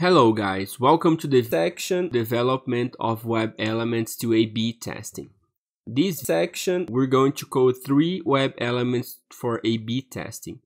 Hello guys, welcome to the section development of web elements to A-B testing. This section we're going to code three web elements for A-B testing.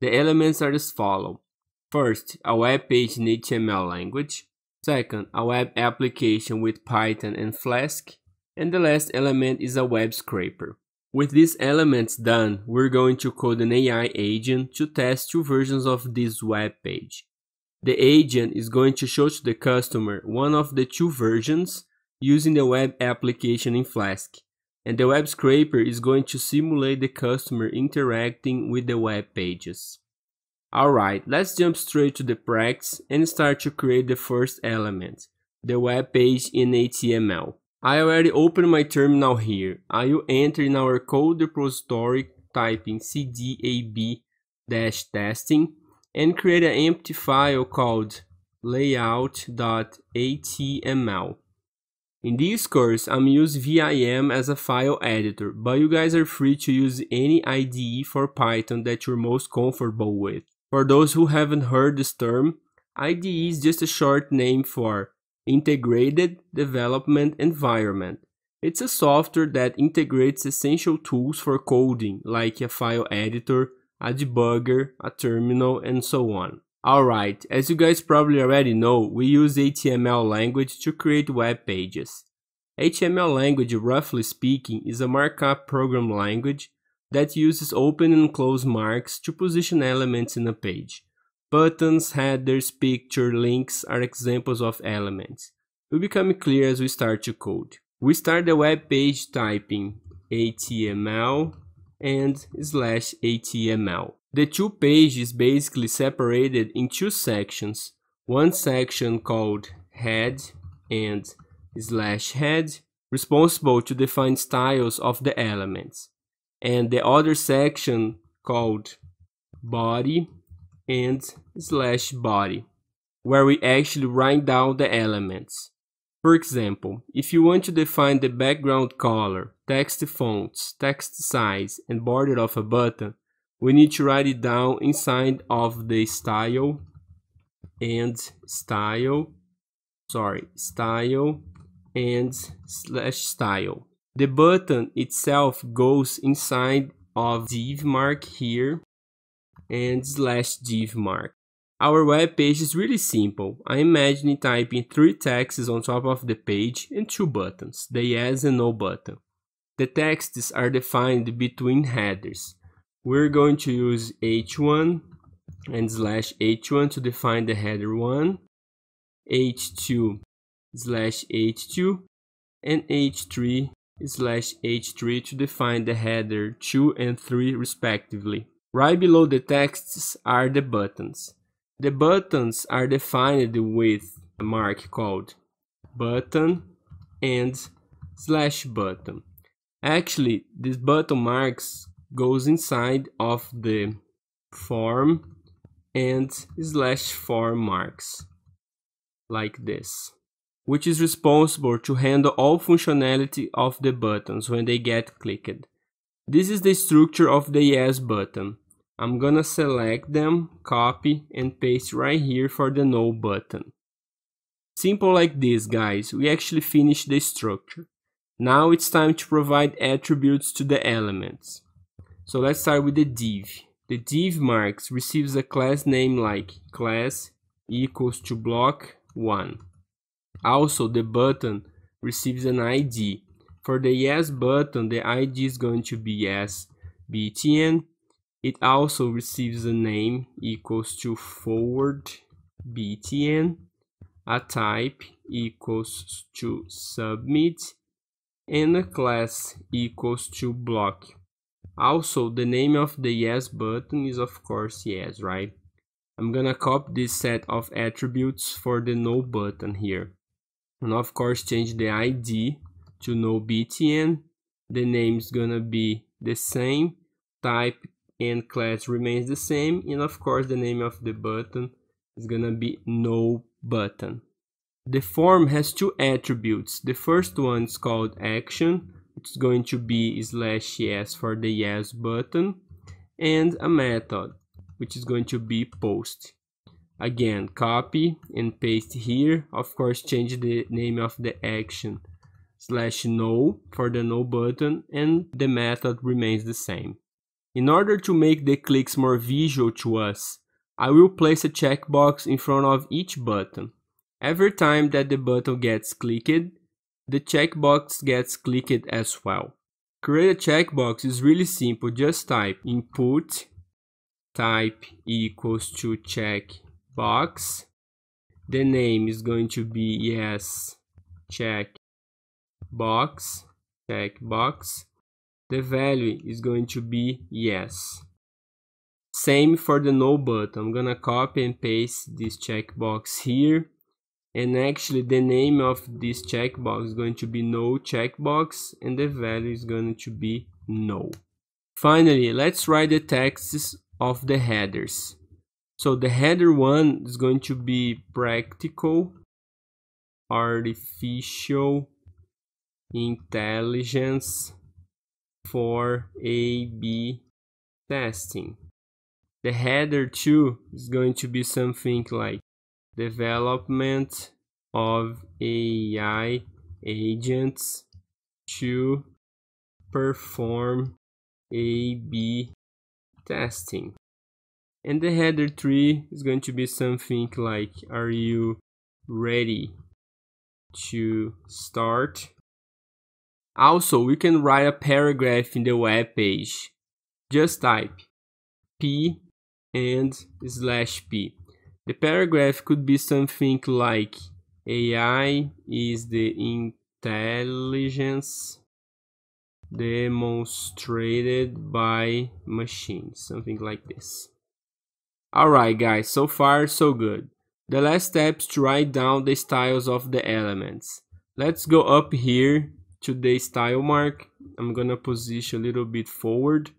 The elements are as follow. First, a web page in HTML language. Second, a web application with Python and Flask. And the last element is a web scraper. With these elements done, we're going to code an AI agent to test two versions of this web page. The agent is going to show to the customer one of the two versions using the web application in Flask, and the web scraper is going to simulate the customer interacting with the web pages. Alright, let's jump straight to the practice and start to create the first element, the web page in HTML. I already opened my terminal here. I will enter in our code repository typing cdab-testing and create an empty file called layout.html. In this course, I'm using Vim as a file editor, but you guys are free to use any IDE for Python that you're most comfortable with. For those who haven't heard this term, IDE is just a short name for Integrated Development Environment. It's a software that integrates essential tools for coding, like a file editor, a debugger, a terminal, and so on. Alright, as you guys probably already know, we use HTML language to create web pages. HTML language, roughly speaking, is a markup program language that uses open and close marks to position elements in a page. Buttons, headers, picture, links are examples of elements. Will become clear as we start to code. We start the web page typing HTML and slash HTML. The two pages basically separated in two sections. One section called head and slash head responsible to define styles of the elements and the other section called body and slash body where we actually write down the elements. For example, if you want to define the background color, text fonts, text size, and border of a button, we need to write it down inside of the style and style, sorry, style and slash style. The button itself goes inside of div mark here and slash div mark. Our web page is really simple. I imagine typing three texts on top of the page and two buttons, the yes and no button. The texts are defined between headers. We're going to use h1 and slash h1 to define the header 1, h2 slash h2, and h3 slash h3 to define the header 2 and 3 respectively. Right below the texts are the buttons. The buttons are defined with a mark called button and slash button. Actually, this button marks goes inside of the form and slash form marks like this which is responsible to handle all functionality of the buttons when they get clicked. This is the structure of the yes button. I'm gonna select them, copy and paste right here for the no button. Simple like this guys, we actually finished the structure. Now it's time to provide attributes to the elements. So let's start with the div. The div marks receives a class name like class equals to block 1. Also the button receives an ID. For the yes button the ID is going to be yes btn it also receives a name equals to forward btn, a type equals to submit, and a class equals to block. Also, the name of the yes button is of course yes, right? I'm gonna copy this set of attributes for the no button here. And of course change the ID to no btn. The name is gonna be the same, type and class remains the same and of course the name of the button is gonna be no button. The form has two attributes. The first one is called action. It's going to be slash yes for the yes button and a method which is going to be post. Again copy and paste here. Of course change the name of the action. Slash no for the no button and the method remains the same in order to make the clicks more visual to us I will place a checkbox in front of each button. Every time that the button gets clicked the checkbox gets clicked as well. Create a checkbox is really simple. Just type input type equals to checkbox. the name is going to be yes check box check box the value is going to be yes. Same for the no button. I'm gonna copy and paste this checkbox here. And actually the name of this checkbox is going to be no checkbox and the value is going to be no. Finally let's write the texts of the headers. So the header one is going to be practical, artificial intelligence for A-B testing. The header 2 is going to be something like development of AI agents to perform A-B testing. And the header 3 is going to be something like are you ready to start? Also, we can write a paragraph in the web page. Just type p and slash p. The paragraph could be something like AI is the intelligence demonstrated by machines, something like this. Alright guys, so far so good. The last step is to write down the styles of the elements. Let's go up here to the style mark. I'm gonna position a little bit forward.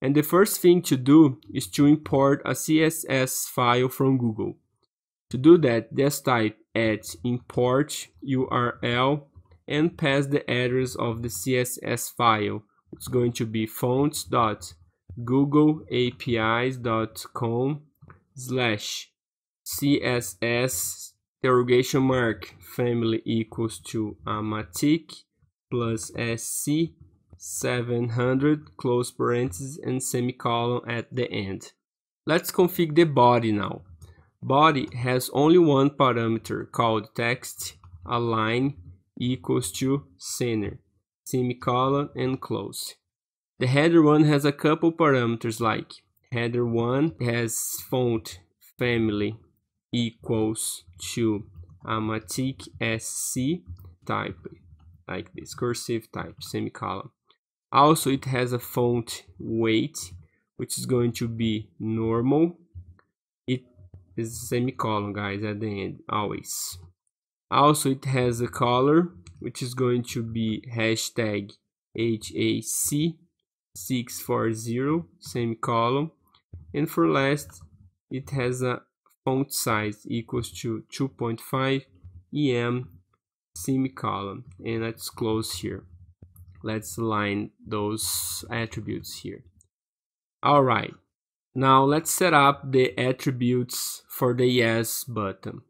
And the first thing to do is to import a CSS file from Google. To do that, just type at import URL and pass the address of the CSS file. It's going to be fonts.googleapis.com slash CSS interrogation mark family equals to Amatic plus SC 700 close parenthesis and semicolon at the end. Let's configure the body now. Body has only one parameter called text align equals to center, semicolon, and close. The header one has a couple parameters like header one has font family equals to Amatic SC type like this cursive type semicolon. Also it has a font weight which is going to be normal. It is semicolon guys at the end always. Also it has a color which is going to be hashtag HAC 640 semicolon. And for last it has a font size equals to 2.5 em semicolon and let's close here. Let's align those attributes here. All right. Now let's set up the attributes for the yes button.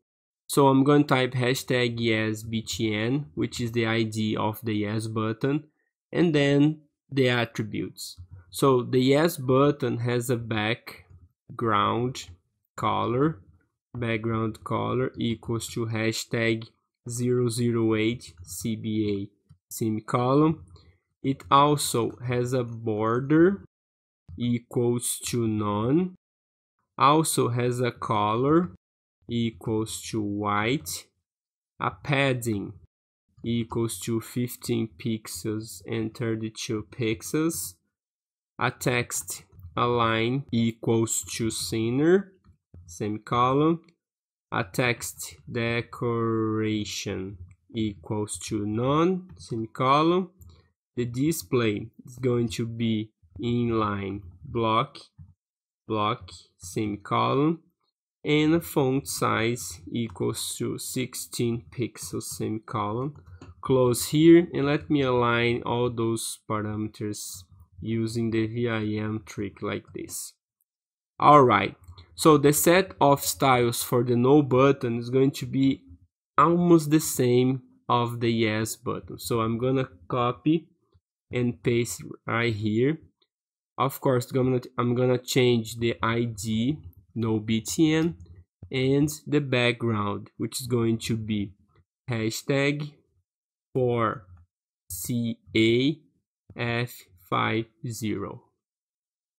So I'm going to type hashtag yes btn, which is the ID of the yes button, and then the attributes. So the yes button has a background color, background color equals to hashtag 008 CBA semicolon. It also has a border equals to none, also has a color equals to white, a padding equals to 15 pixels and 32 pixels, a text align equals to center, semicolon, a text decoration equals to none, semicolon, the display is going to be inline block, block, semicolon, and font size equals to 16 pixels semicolon. Close here and let me align all those parameters using the VIM trick like this. Alright, so the set of styles for the no button is going to be almost the same of the yes button. So I'm gonna copy and paste right here. Of course, I'm gonna, I'm gonna change the ID, no BTN, and the background, which is going to be hashtag for CAF50.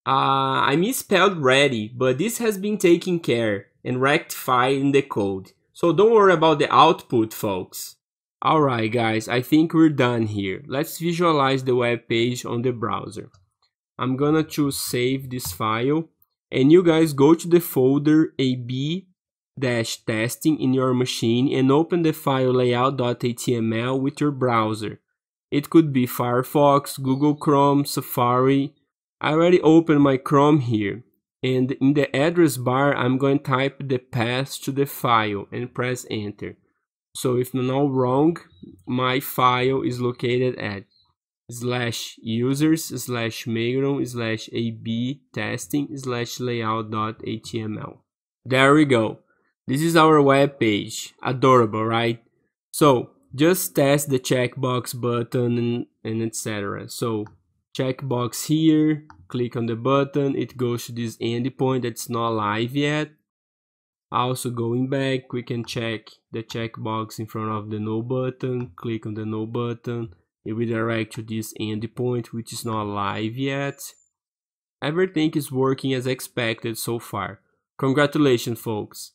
Uh, I misspelled ready, but this has been taken care and rectified in the code. So don't worry about the output, folks. Alright guys, I think we're done here. Let's visualize the web page on the browser. I'm gonna choose save this file and you guys go to the folder ab-testing in your machine and open the file layout.html with your browser. It could be Firefox, Google Chrome, Safari, I already opened my Chrome here and in the address bar I'm going to type the path to the file and press enter. So if not wrong, my file is located at slash users slash mageron slash ab testing slash layout.html. There we go. This is our web page. Adorable, right? So just test the checkbox button and, and etc. So checkbox here, click on the button, it goes to this endpoint that's not live yet. Also going back, we can check the checkbox in front of the no button, click on the no button, it will direct to this endpoint which is not live yet. Everything is working as expected so far. Congratulations folks!